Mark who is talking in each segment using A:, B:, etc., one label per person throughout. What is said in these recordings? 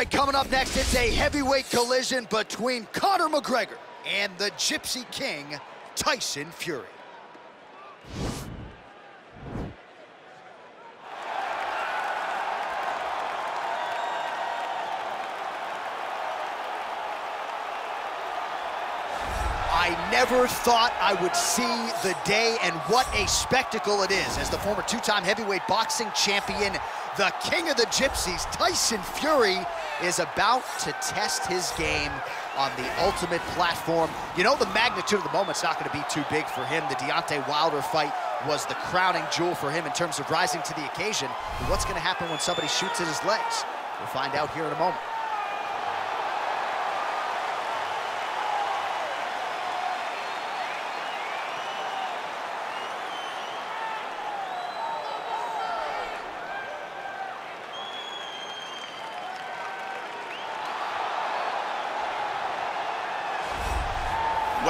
A: right, coming up next, it's a heavyweight collision between Conor McGregor and the Gypsy King, Tyson Fury. I never thought I would see the day, and what a spectacle it is as the former two-time heavyweight boxing champion, the king of the gypsies, Tyson Fury, is about to test his game on the ultimate platform. You know the magnitude of the moment's not gonna be too big for him. The Deontay Wilder fight was the crowning jewel for him in terms of rising to the occasion. But what's gonna happen when somebody shoots at his legs? We'll find out here in a moment.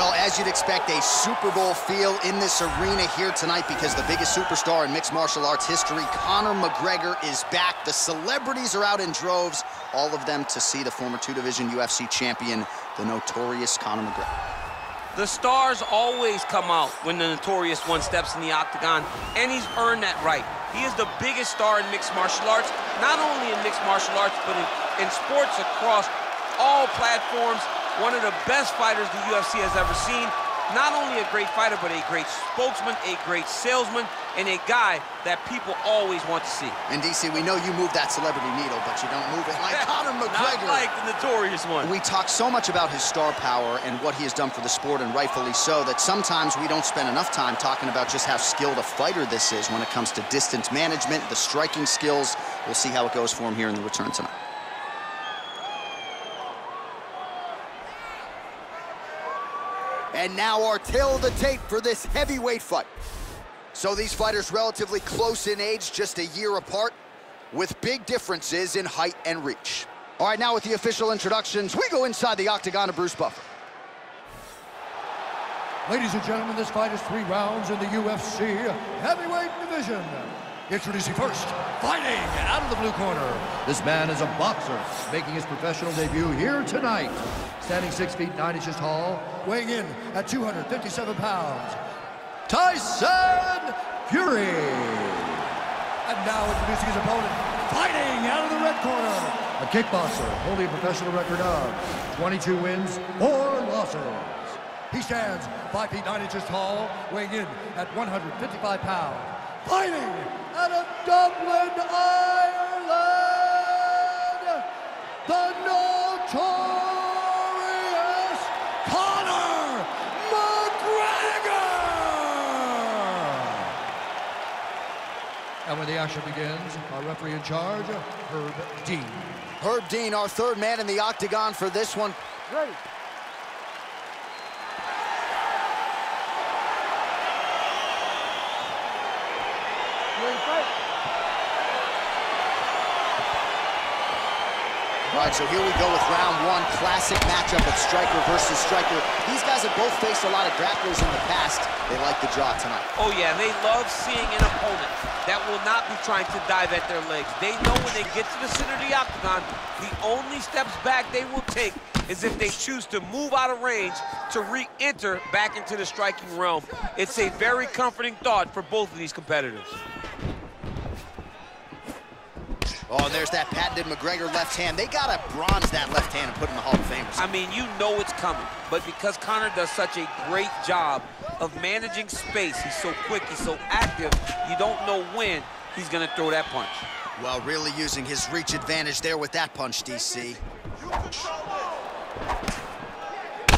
A: Well, as you'd expect, a Super Bowl feel in this arena here tonight because the biggest superstar in mixed martial arts history, Conor McGregor, is back. The celebrities are out in droves, all of them to see the former two-division UFC champion, the notorious Conor McGregor.
B: The stars always come out when the notorious one steps in the octagon, and he's earned that right. He is the biggest star in mixed martial arts, not only in mixed martial arts, but in, in sports across all platforms one of the best fighters the UFC has ever seen. Not only a great fighter, but a great spokesman, a great salesman, and a guy that people always want to see.
A: And DC, we know you move that celebrity needle, but you don't move it like Conor McGregor.
B: Not like the notorious one.
A: We talk so much about his star power and what he has done for the sport, and rightfully so, that sometimes we don't spend enough time talking about just how skilled a fighter this is when it comes to distance management, the striking skills. We'll see how it goes for him here in the return tonight. And now our tale of the tape for this heavyweight fight. So these fighters relatively close in age, just a year apart, with big differences in height and reach. All right, now with the official introductions, we go inside the octagon of Bruce Buffer.
C: Ladies and gentlemen, this fight is three rounds in the UFC heavyweight division. Introducing first, fighting out of the blue corner. This man is a boxer, making his professional debut here tonight. Standing six feet nine inches tall, weighing in at 257 pounds, Tyson Fury. And now introducing his opponent, fighting out of the red corner. A kickboxer holding a professional record of 22 wins, four losses. He stands 5 feet 9 inches tall, weighing in at 155 pounds. Fighting Dublin, Ireland, the notorious Conor McGregor! And when the action begins, our referee in charge, Herb Dean.
A: Herb Dean, our third man in the octagon for this one.
C: Ready.
A: All right, so here we go with round one, classic matchup of striker versus striker. These guys have both faced a lot of grapplers in the past. They like the draw tonight.
B: Oh, yeah, they love seeing an opponent that will not be trying to dive at their legs. They know when they get to the center of the octagon, the only steps back they will take is if they choose to move out of range to re-enter back into the striking realm. It's a very comforting thought for both of these competitors.
A: Oh, and there's that patented McGregor left hand. They got to bronze that left hand and put in the Hall of Fame.
B: I mean, you know it's coming, but because Conor does such a great job of managing space, he's so quick, he's so active, you don't know when he's going to throw that punch.
A: Well, really using his reach advantage there with that punch, DC.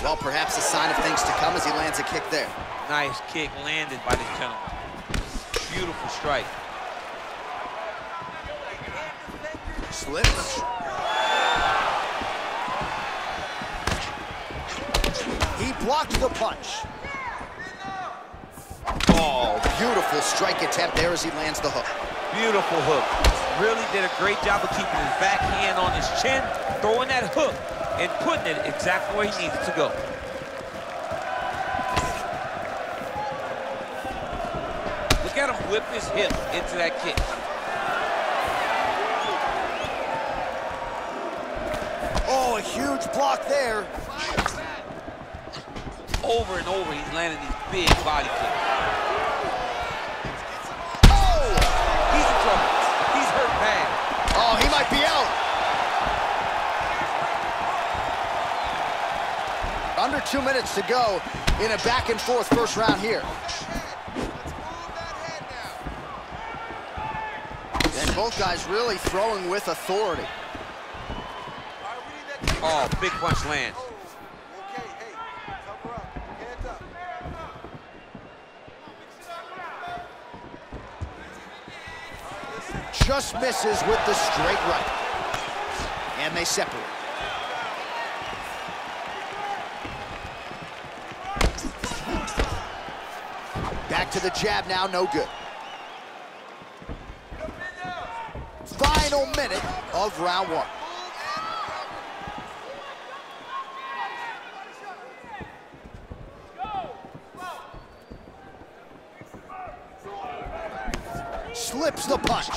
A: Well, perhaps a sign of things to come as he lands a kick there.
B: Nice kick landed by this gentleman. Beautiful strike.
A: Slips. He blocked the punch. Oh, beautiful strike attempt there as he lands the hook.
B: Beautiful hook. Really did a great job of keeping his back hand on his chin, throwing that hook, and putting it exactly where he needed to go. Look at him whip his hip into that kick.
A: Huge block there.
B: Over and over, he's landing these big body kicks.
A: Oh!
B: He's in trouble. He's hurt bad.
A: Oh, he might be out. Under two minutes to go in a back and forth first round here. And both guys really throwing with authority.
B: Oh, big punch lands.
A: Just misses with the straight right. And they separate. Back to the jab now, no good. Final minute of round one. Slips the punch.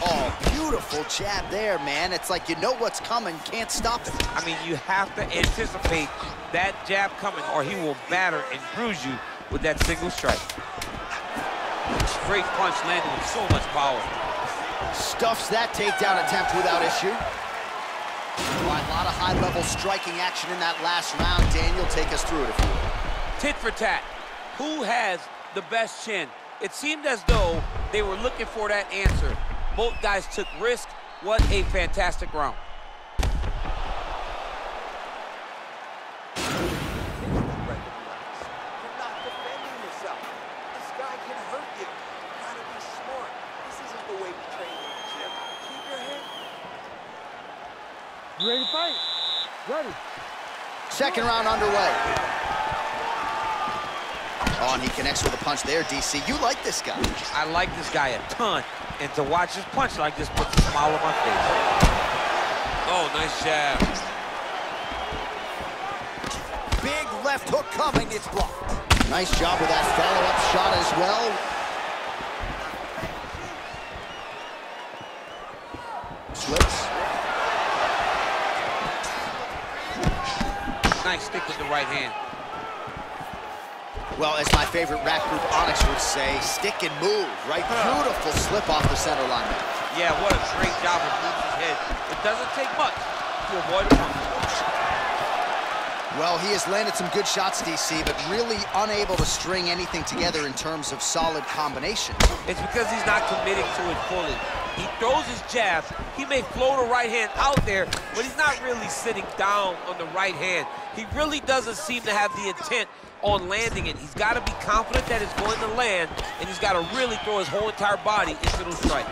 A: Oh, beautiful jab there, man. It's like you know what's coming, can't stop it.
B: I mean, you have to anticipate that jab coming or he will batter and bruise you with that single strike. Straight punch landed with so much power.
A: Stuffs that takedown attempt without issue. A lot of high-level striking action in that last round. Daniel, take us through it if you will.
B: Tit for tat. Who has the best chin? It seemed as though they were looking for that answer. Both guys took risk. What a fantastic round.
D: You're not defending yourself. This guy can hurt you. You gotta be smart. This isn't the way we train in the gym. Keep your head.
E: You ready to fight? Ready.
A: Second round underway. Oh, and he connects with a punch there, DC. You like this guy.
B: I like this guy a ton. And to watch his punch like this puts a smile on my face. Oh, nice jab.
A: Big left hook coming, it's blocked. Nice job with that follow-up shot as well. Slips.
B: Nice stick with the right hand.
A: Well, as my favorite rap group Onyx would say, stick and move, right? Beautiful slip off the center line.
B: Yeah, what a great job of moving his head. It doesn't take much to avoid a punch.
A: Well, he has landed some good shots, DC, but really unable to string anything together in terms of solid combinations.
B: It's because he's not committing to it fully. He throws his jabs. He may float a right hand out there, but he's not really sitting down on the right hand. He really doesn't seem to have the intent on landing it. He's got to be confident that it's going to land, and he's got to really throw his whole entire body into those strikes.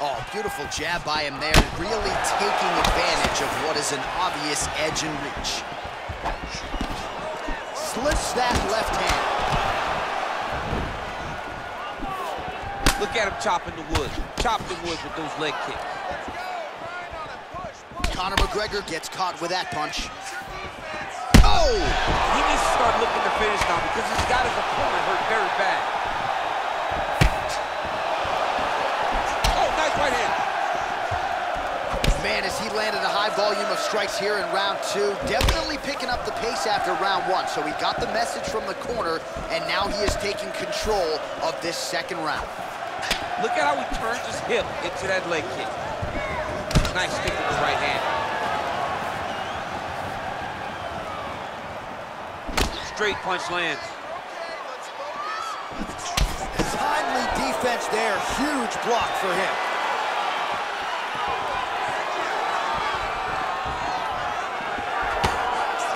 A: Oh, beautiful jab by him there, really taking advantage of what is an obvious edge and reach. Slips that left hand.
B: Look at him chopping the wood. Chop the wood with those leg kicks.
A: Conor McGregor gets caught with that punch. Oh!
B: He needs to start looking to finish now because he's got his opponent hurt very bad. Oh, nice right hand.
A: Man, as he landed a high volume of strikes here in round two, definitely picking up the pace after round one. So he got the message from the corner, and now he is taking control of this second round.
B: Look at how he turns his hip into that leg kick. Nice stick with the right hand. Straight punch lands.
A: Timely defense there, huge block for him.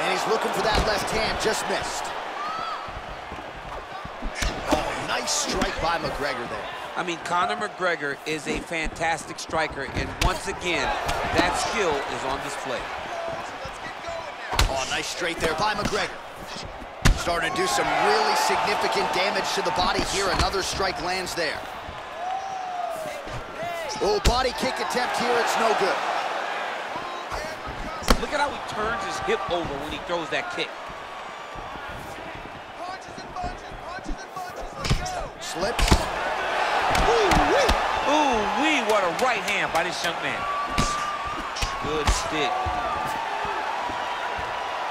A: And he's looking for that left hand, just missed. Oh, nice strike by McGregor there.
B: I mean, Conor McGregor is a fantastic striker, and once again, that skill is on display.
A: Oh, nice straight there by McGregor. Starting to do some really significant damage to the body here. Another strike lands there. Oh, body kick attempt here. It's no good.
B: Look at how he turns his hip over when he throws that kick.
D: Punches and punches, punches and punches. Let's go.
A: Slips.
B: Ooh, wee, what a right hand by this young man. Good stick.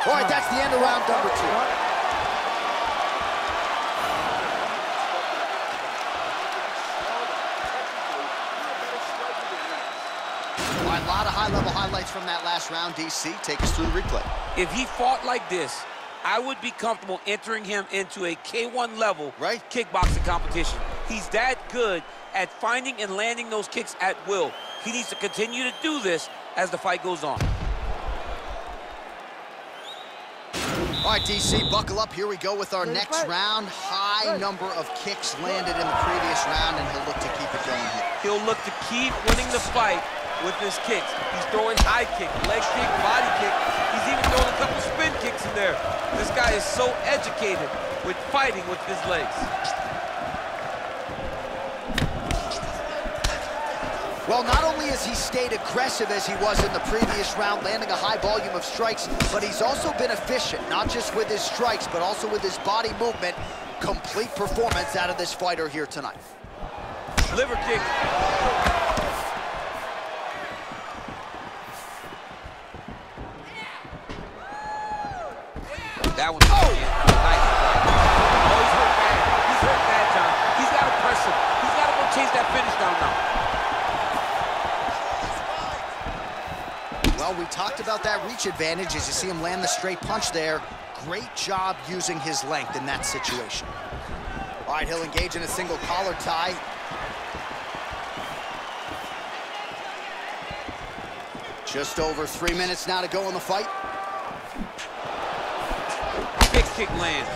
A: All right, that's the end of round number two. High-level highlights from that last round, DC. Take us through the replay.
B: If he fought like this, I would be comfortable entering him into a K1 level
A: Right.
B: kickboxing competition. He's that good at finding and landing those kicks at will. He needs to continue to do this as the fight goes on.
A: All right, DC, buckle up. Here we go with our
E: Ready,
A: next
E: fight.
A: round. High
E: Ready.
A: number of kicks landed in the previous round, and he'll look to keep it going here.
B: He'll look to keep winning the fight with his kicks. He's throwing high kick, leg kick, body kick. He's even throwing a couple spin kicks in there. This guy is so educated with fighting with his legs.
A: Well, not only has he stayed aggressive as he was in the previous round, landing a high volume of strikes, but he's also been efficient, not just with his strikes, but also with his body movement. Complete performance out of this fighter here tonight.
B: Liver kick.
A: Advantage as you see him land the straight punch there. Great job using his length in that situation. All right, he'll engage in a single collar tie. Just over three minutes now to go in the fight.
B: Big kick lands.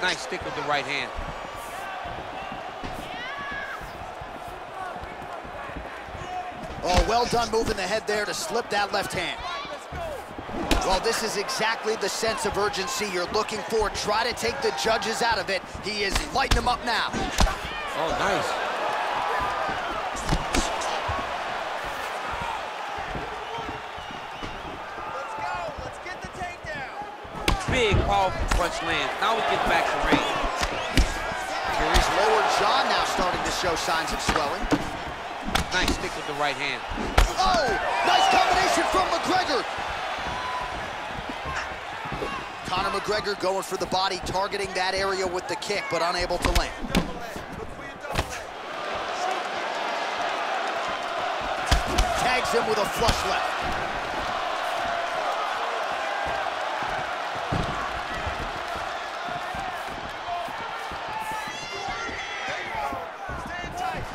B: Nice stick with the right hand.
A: Oh, well done moving the head there to slip that left hand. Well, this is exactly the sense of urgency you're looking for. Try to take the judges out of it. He is lighting them up now.
B: Oh, nice.
D: Let's go. Let's get the takedown.
B: Big, powerful punch lands. Now we get back to range.
A: Fury's lower jaw now starting to show signs of swelling.
B: Nice stick with the right hand.
A: Oh, nice combination from McGregor. Conor McGregor going for the body, targeting that area with the kick, but unable to land. Tags him with a flush left.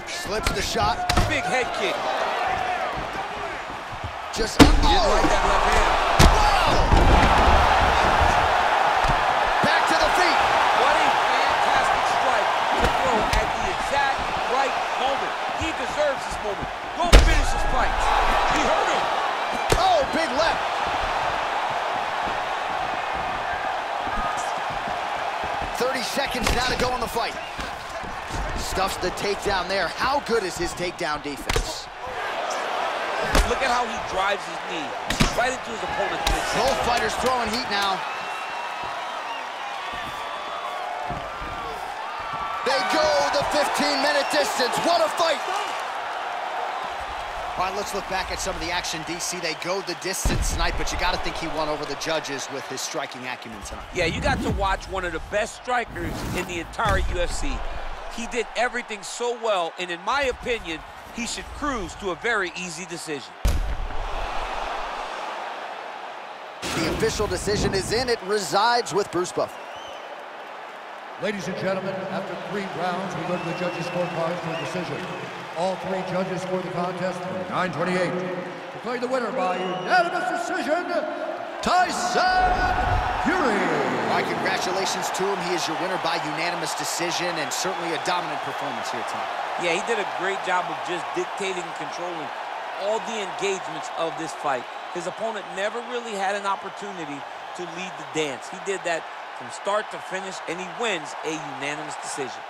A: Slips the shot.
B: Big head kick.
A: Just
B: like
A: oh,
B: that left hand.
A: wow! Back to the feet.
B: What a fantastic strike to throw at the exact right moment. He deserves this moment. Go finish this fight. He hurt him.
A: Oh, big left. Thirty seconds now to go in the fight. Stuffs the takedown there. How good is his takedown defense?
B: Look at how he drives his knee right into his opponent's midsection.
A: Both fighters throwing heat now. They go the 15-minute distance. What a fight! All right, let's look back at some of the action, DC. They go the distance tonight, but you got to think he won over the judges with his striking acumen tonight.
B: Yeah, you got to watch one of the best strikers in the entire UFC. He did everything so well, and in my opinion, he should cruise to a very easy decision.
A: The official decision is in. It resides with Bruce Buffer.
C: Ladies and gentlemen, after three rounds, we go to the judges' scorecards for a decision. All three judges scored the contest 928. Declaring the winner by unanimous decision, Tyson Fury.
A: All right, congratulations to him. He is your winner by unanimous decision and certainly a dominant performance here tonight.
B: Yeah, he did a great job of just dictating and controlling all the engagements of this fight. His opponent never really had an opportunity to lead the dance. He did that from start to finish, and he wins a unanimous decision.